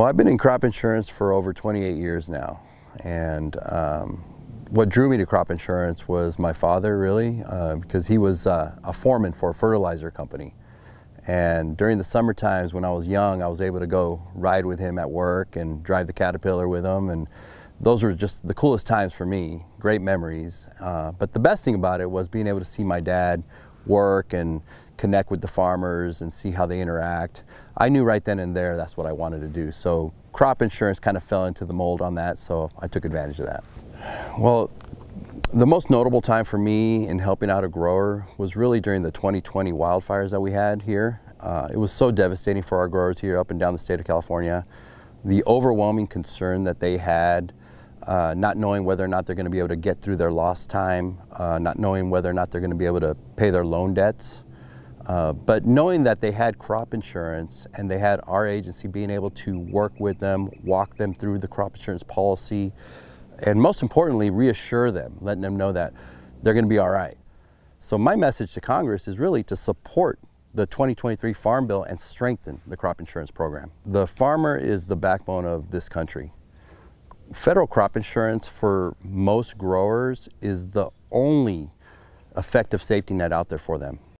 Well, I've been in crop insurance for over 28 years now. And um, what drew me to crop insurance was my father, really, uh, because he was uh, a foreman for a fertilizer company. And during the summer times when I was young, I was able to go ride with him at work and drive the Caterpillar with him. And those were just the coolest times for me, great memories. Uh, but the best thing about it was being able to see my dad work and connect with the farmers and see how they interact. I knew right then and there that's what I wanted to do. So crop insurance kind of fell into the mold on that, so I took advantage of that. Well, the most notable time for me in helping out a grower was really during the 2020 wildfires that we had here. Uh, it was so devastating for our growers here up and down the state of California. The overwhelming concern that they had uh, not knowing whether or not they're going to be able to get through their lost time, uh, not knowing whether or not they're going to be able to pay their loan debts. Uh, but knowing that they had crop insurance and they had our agency being able to work with them, walk them through the crop insurance policy, and most importantly, reassure them, letting them know that they're going to be all right. So my message to Congress is really to support the 2023 Farm Bill and strengthen the crop insurance program. The farmer is the backbone of this country federal crop insurance for most growers is the only effective safety net out there for them.